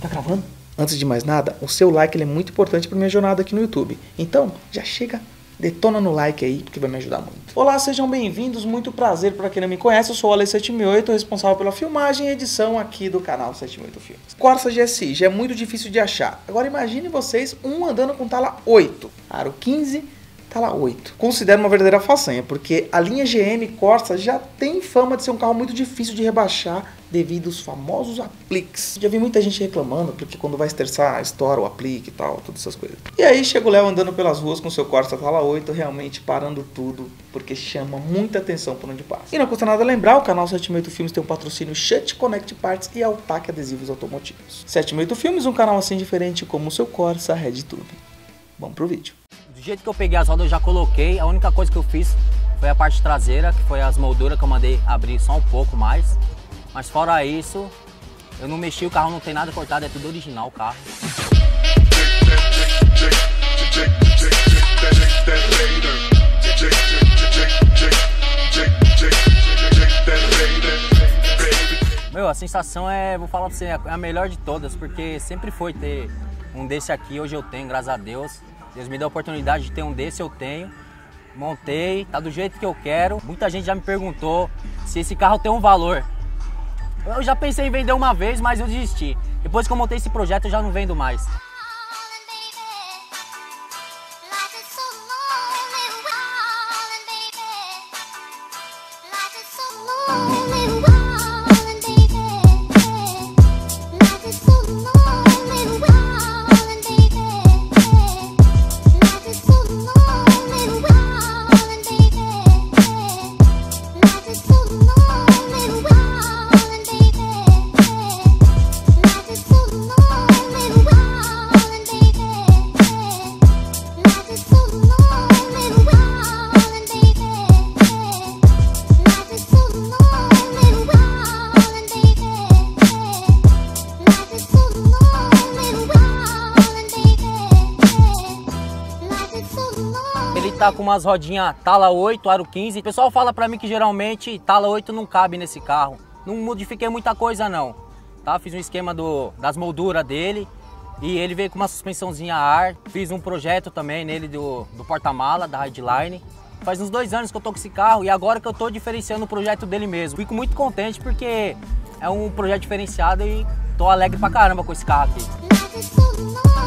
Tá gravando? Antes de mais nada, o seu like é muito importante para minha jornada aqui no YouTube. Então, já chega, detona no like aí, porque vai me ajudar muito. Olá, sejam bem-vindos, muito prazer para quem não me conhece, eu sou o Ale78, responsável pela filmagem e edição aqui do canal 78 Filmes. Corsa GSI já é muito difícil de achar. Agora imagine vocês um andando com tala 8, aro 15 tá lá 8. Considero uma verdadeira façanha, porque a linha GM Corsa já tem fama de ser um carro muito difícil de rebaixar devido aos famosos apliques. Já vi muita gente reclamando, porque quando vai esterçar, estoura o aplique e tal, todas essas coisas. E aí chega o Léo andando pelas ruas com seu Corsa Tala 8, realmente parando tudo, porque chama muita atenção por onde passa. E não custa nada lembrar, o canal 78 Filmes tem um patrocínio Shut Connect Parts e Altac Adesivos Automotivos. 78 Filmes, um canal assim diferente como o seu Corsa RedTube. Vamos pro vídeo. Do jeito que eu peguei as rodas, eu já coloquei. A única coisa que eu fiz foi a parte traseira, que foi as molduras que eu mandei abrir só um pouco mais. Mas fora isso, eu não mexi, o carro não tem nada cortado, é tudo original o carro. Meu, a sensação é, vou falar pra você, é a melhor de todas, porque sempre foi ter um desse aqui, hoje eu tenho, graças a Deus. Deus me deu a oportunidade de ter um desse, eu tenho. Montei, tá do jeito que eu quero. Muita gente já me perguntou se esse carro tem um valor. Eu já pensei em vender uma vez, mas eu desisti. Depois que eu montei esse projeto, eu já não vendo mais. Ele tá com umas rodinhas Tala 8, Aro 15. O pessoal fala pra mim que geralmente Tala 8 não cabe nesse carro. Não modifiquei muita coisa não. Tá? Fiz um esquema do, das molduras dele. E ele veio com uma suspensãozinha a ar. Fiz um projeto também nele do, do porta-mala, da Highline. Faz uns dois anos que eu tô com esse carro e agora que eu tô diferenciando o projeto dele mesmo. Fico muito contente porque é um projeto diferenciado e tô alegre pra caramba com esse carro aqui.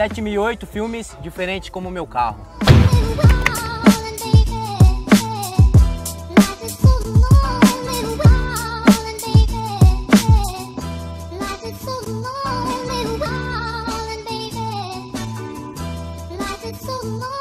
7008 filmes diferentes como o meu carro. so long.